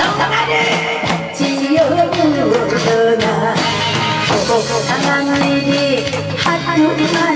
정말을 지옥으로 떠나. 소복상한 일이 하루만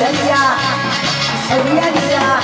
يا يا يا يا